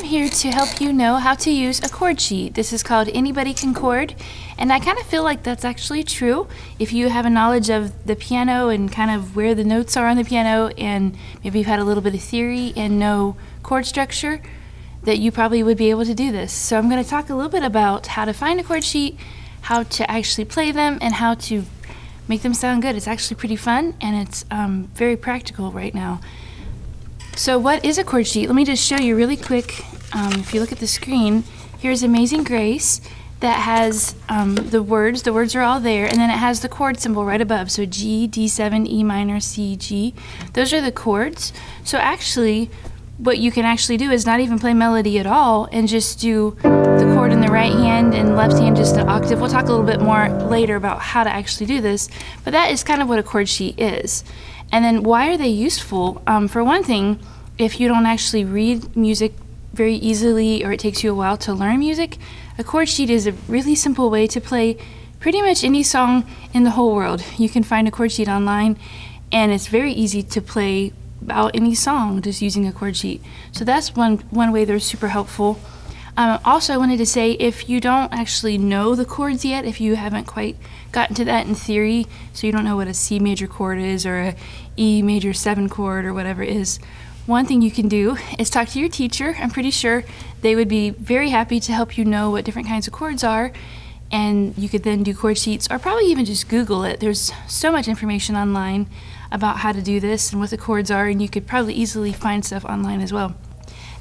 I'm here to help you know how to use a chord sheet. This is called Anybody Can Chord, and I kind of feel like that's actually true. If you have a knowledge of the piano and kind of where the notes are on the piano, and maybe you've had a little bit of theory and know chord structure, that you probably would be able to do this. So I'm going to talk a little bit about how to find a chord sheet, how to actually play them, and how to make them sound good. It's actually pretty fun, and it's um, very practical right now. So what is a chord sheet? Let me just show you really quick. Um, if you look at the screen, here's Amazing Grace that has um, the words. The words are all there, and then it has the chord symbol right above. So G, D7, E minor, C, G. Those are the chords. So actually, what you can actually do is not even play melody at all and just do the chord in the right hand and left hand just the octave. We'll talk a little bit more later about how to actually do this, but that is kind of what a chord sheet is. And then why are they useful? Um, for one thing, if you don't actually read music very easily or it takes you a while to learn music, a chord sheet is a really simple way to play pretty much any song in the whole world. You can find a chord sheet online and it's very easy to play about any song just using a chord sheet. So that's one, one way they're super helpful. Um, also, I wanted to say if you don't actually know the chords yet, if you haven't quite gotten to that in theory, so you don't know what a C major chord is or a E major 7 chord or whatever it is, one thing you can do is talk to your teacher. I'm pretty sure they would be very happy to help you know what different kinds of chords are. And you could then do chord sheets or probably even just Google it. There's so much information online about how to do this and what the chords are, and you could probably easily find stuff online as well.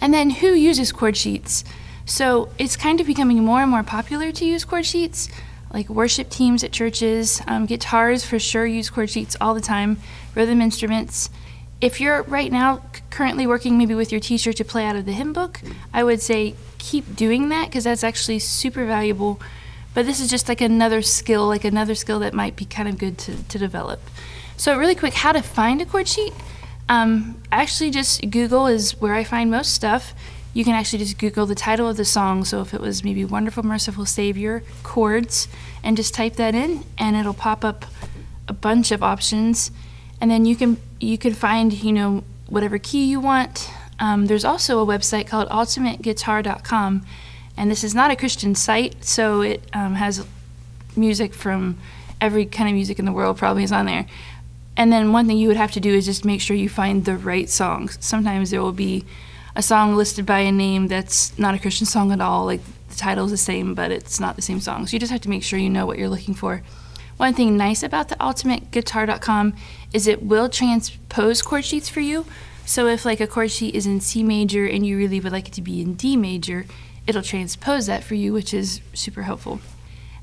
And then who uses chord sheets? So it's kind of becoming more and more popular to use chord sheets, like worship teams at churches. Um, guitars for sure use chord sheets all the time, rhythm instruments. If you're right now currently working maybe with your teacher to play out of the hymn book, I would say keep doing that because that's actually super valuable. But this is just like another skill, like another skill that might be kind of good to, to develop. So really quick, how to find a chord sheet? Um, actually, just Google is where I find most stuff. You can actually just Google the title of the song. So if it was maybe Wonderful Merciful Savior chords, and just type that in, and it'll pop up a bunch of options. And then you can you can find you know whatever key you want. Um, there's also a website called ultimateguitar.com, and this is not a Christian site, so it um, has music from every kind of music in the world probably is on there. And then one thing you would have to do is just make sure you find the right songs. Sometimes there will be a song listed by a name that's not a Christian song at all, like the title is the same, but it's not the same song. So you just have to make sure you know what you're looking for. One thing nice about the ultimateguitar.com is it will transpose chord sheets for you. So if like a chord sheet is in C major and you really would like it to be in D major, it'll transpose that for you, which is super helpful.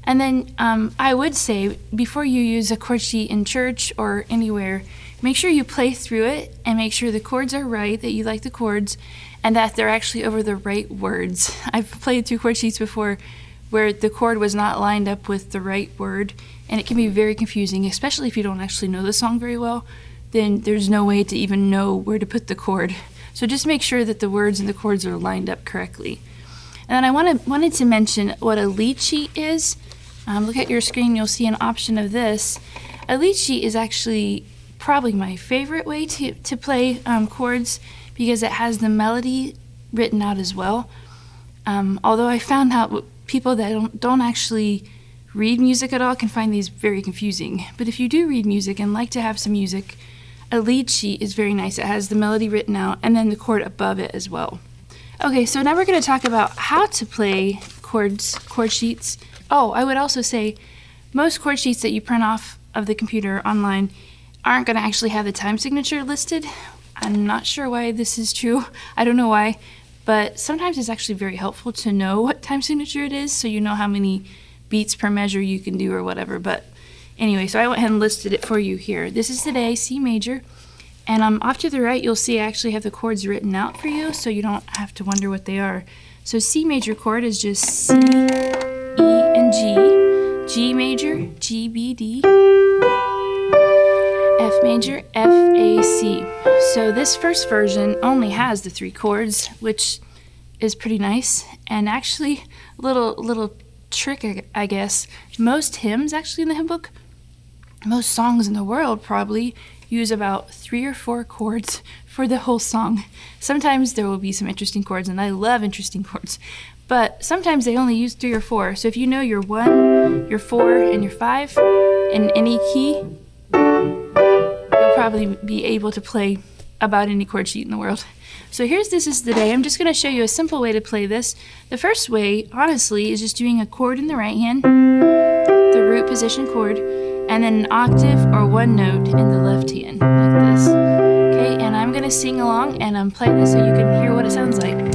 And then um, I would say before you use a chord sheet in church or anywhere, make sure you play through it and make sure the chords are right, that you like the chords, and that they're actually over the right words. I've played through chord sheets before where the chord was not lined up with the right word, and it can be very confusing, especially if you don't actually know the song very well. Then there's no way to even know where to put the chord. So just make sure that the words and the chords are lined up correctly. And then I wanted, wanted to mention what a lead sheet is. Um, look at your screen, you'll see an option of this. A lead sheet is actually probably my favorite way to, to play um, chords because it has the melody written out as well. Um, although I found out people that don't, don't actually read music at all can find these very confusing. But if you do read music and like to have some music, a lead sheet is very nice. It has the melody written out and then the chord above it as well. Okay, so now we're going to talk about how to play chords, chord sheets Oh, I would also say most chord sheets that you print off of the computer online aren't going to actually have the time signature listed. I'm not sure why this is true. I don't know why, but sometimes it's actually very helpful to know what time signature it is so you know how many beats per measure you can do or whatever. But anyway, so I went ahead and listed it for you here. This is today, C major. And um, off to the right, you'll see I actually have the chords written out for you so you don't have to wonder what they are. So C major chord is just C, E, and G, G major, G, B, D, F major, F, A, C. So this first version only has the three chords, which is pretty nice. And actually, little little trick, I guess. Most hymns, actually, in the hymn book, most songs in the world probably use about three or four chords for the whole song. Sometimes there will be some interesting chords, and I love interesting chords, but sometimes they only use three or four. So if you know your one, your four, and your five in any key, you'll probably be able to play about any chord sheet in the world. So here's This Is the Day. I'm just going to show you a simple way to play this. The first way, honestly, is just doing a chord in the right hand, the root position chord, and then an octave or one note in the left hand, like this. Okay, and I'm going to sing along and I'm playing this so you can hear what it sounds like.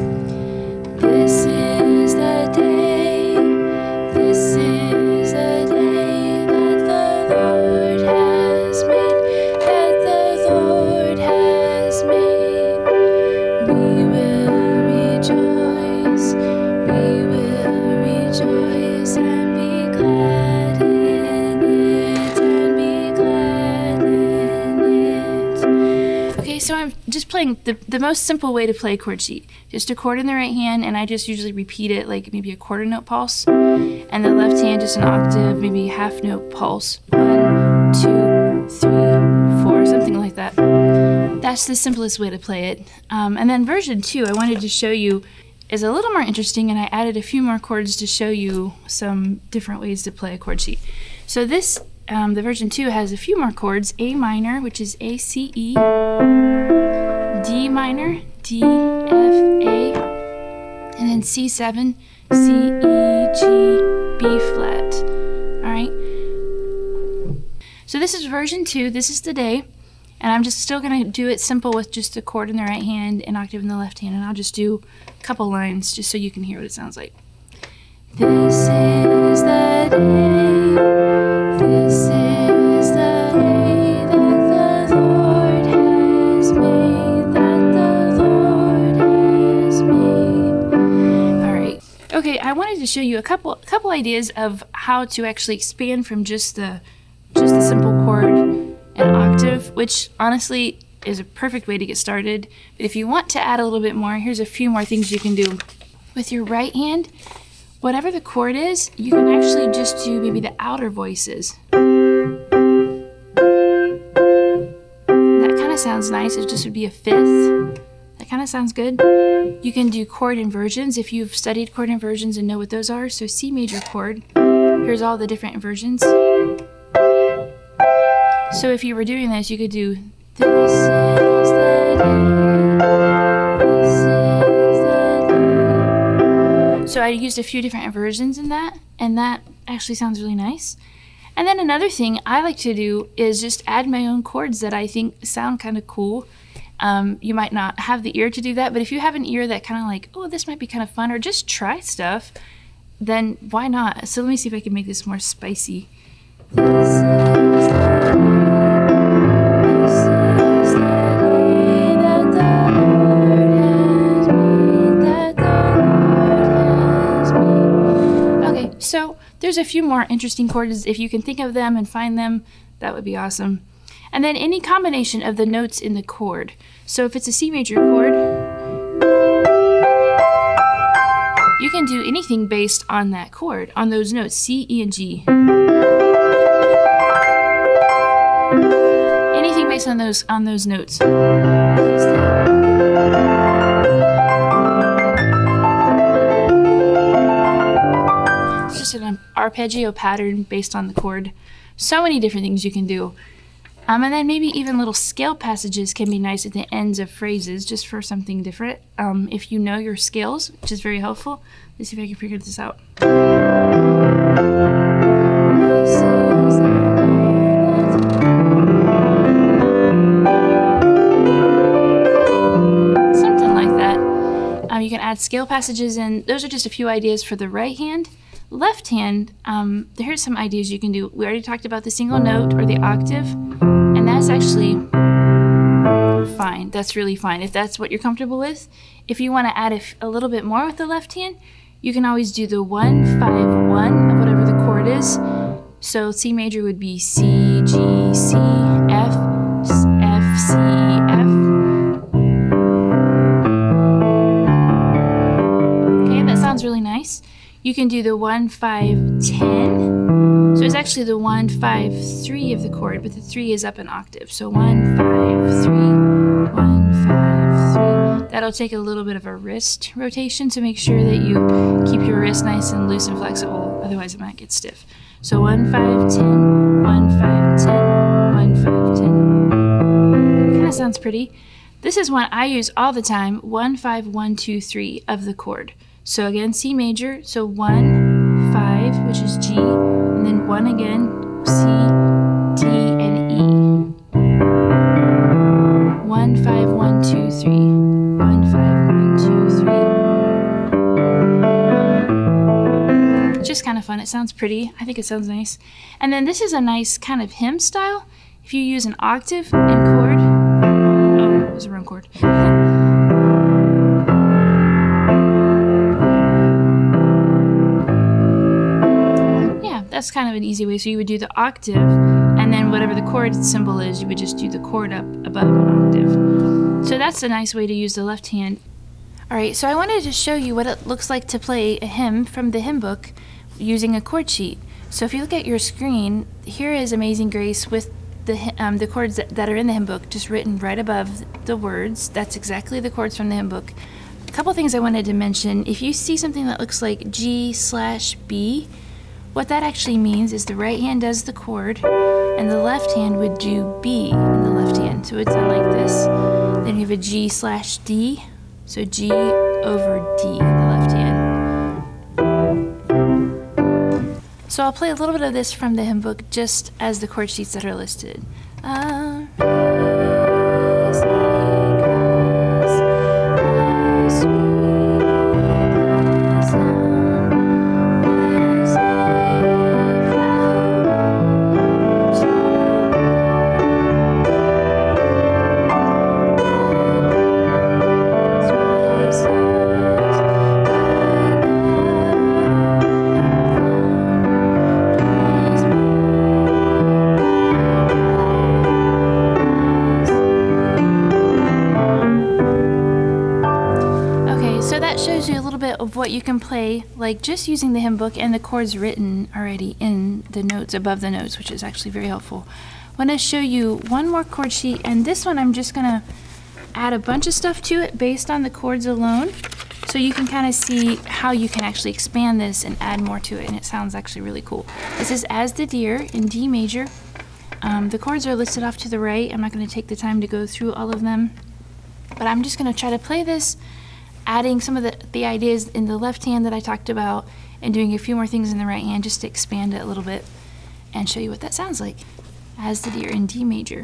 So I'm just playing the, the most simple way to play a chord sheet just a chord in the right hand, and I just usually repeat it like maybe a quarter note pulse, and the left hand just an octave, maybe half note pulse. One, two, three, four, something like that. That's the simplest way to play it. Um, and then version two, I wanted to show you is a little more interesting, and I added a few more chords to show you some different ways to play a chord sheet. So this, um, the version 2 has a few more chords, A minor, which is A, C, E, D minor, D, F, A, and then C7, C, E, G, B flat. All right. So this is version two. This is the day. And I'm just still going to do it simple with just a chord in the right hand and octave in the left hand. And I'll just do a couple lines just so you can hear what it sounds like. This is the day. Show you a couple couple ideas of how to actually expand from just the just the simple chord an octave, which honestly is a perfect way to get started. But if you want to add a little bit more, here's a few more things you can do. With your right hand, whatever the chord is, you can actually just do maybe the outer voices. That kind of sounds nice. It just would be a fifth. Kind of sounds good. You can do chord inversions if you've studied chord inversions and know what those are. So C major chord. Here's all the different inversions. So if you were doing this, you could do this. So I used a few different versions in that, and that actually sounds really nice. And then another thing I like to do is just add my own chords that I think sound kind of cool. Um, you might not have the ear to do that, but if you have an ear that kind of like, oh, this might be kind of fun, or just try stuff, then why not? So let me see if I can make this more spicy. Okay, so there's a few more interesting chords. If you can think of them and find them, that would be awesome. And then any combination of the notes in the chord. So if it's a C major chord, you can do anything based on that chord, on those notes, C, E, and G. Anything based on those on those notes. It's just an arpeggio pattern based on the chord. So many different things you can do. Um, and then maybe even little scale passages can be nice at the ends of phrases just for something different. Um, if you know your scales, which is very helpful. Let's see if I can figure this out. Something like that. Um, you can add scale passages and those are just a few ideas for the right hand left hand, um, here's some ideas you can do. We already talked about the single note or the octave, that's actually fine. That's really fine if that's what you're comfortable with. If you want to add a, little bit more with the left hand, you can always do the one, five, one of whatever the chord is. So C major would be C, G, C, F, F, C, F. Okay, that sounds really nice. You can do the 1, 5, 10. It's actually the one, five, three of the chord, but the three is up an octave. So one, five, three, one, five, three. That'll take a little bit of a wrist rotation to make sure that you keep your wrist nice and loose and flexible, otherwise it might get stiff. So one, five, ten, one, five, ten, one, five, ten. Kind of sounds pretty. This is one I use all the time, one, five, one, two, three of the chord. So again, C major, so one, five, which is G, one again, C, D, and E. One, five, one, two, three. One, five, one, two, three. Just kind of fun. It sounds pretty. I think it sounds nice. And then this is a nice kind of hymn style. If you use an octave and chord, oh, it was the wrong chord. that's kind of an easy way. So you would do the octave, and then whatever the chord symbol is, you would just do the chord up above an octave. So that's a nice way to use the left hand. All right, so I wanted to show you what it looks like to play a hymn from the hymn book using a chord sheet. So if you look at your screen, here is Amazing Grace with the, um, the chords that, that are in the hymn book just written right above the words. That's exactly the chords from the hymn book. A couple things I wanted to mention. If you see something that looks like G slash B, what that actually means is the right hand does the chord, and the left hand would do B in the left hand. So it's like this. Then you have a G slash D, so G over D in the left hand. So I'll play a little bit of this from the hymn book just as the chord sheets that are listed. Uh, play, like just using the hymn book and the chords written already in the notes above the notes, which is actually very helpful. I want to show you one more chord sheet, and this one I'm just going to add a bunch of stuff to it based on the chords alone, so you can kind of see how you can actually expand this and add more to it, and it sounds actually really cool. This is As the Deer in D major. Um, the chords are listed off to the right. I'm not going to take the time to go through all of them, but I'm just going to try to play this adding some of the, the ideas in the left hand that I talked about and doing a few more things in the right hand just to expand it a little bit and show you what that sounds like as the deer in D major.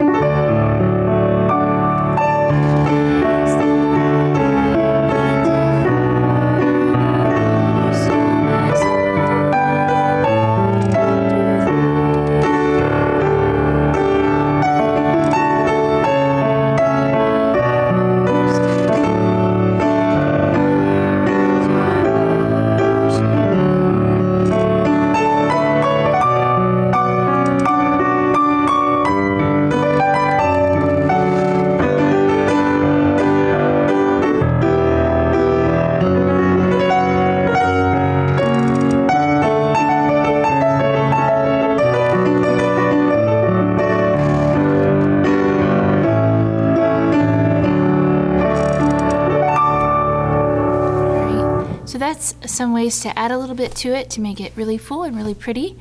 That's some ways to add a little bit to it to make it really full and really pretty.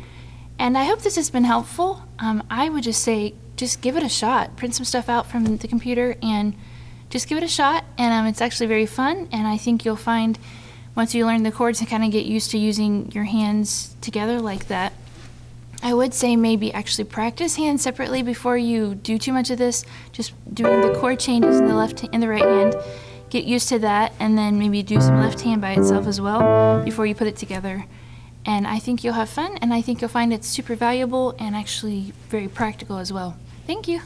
And I hope this has been helpful. Um, I would just say, just give it a shot. Print some stuff out from the computer and just give it a shot. And um, it's actually very fun. And I think you'll find once you learn the chords and kind of get used to using your hands together like that, I would say maybe actually practice hands separately before you do too much of this. Just doing the chord changes in the left and the right hand get used to that and then maybe do some left hand by itself as well before you put it together. And I think you'll have fun and I think you'll find it super valuable and actually very practical as well. Thank you.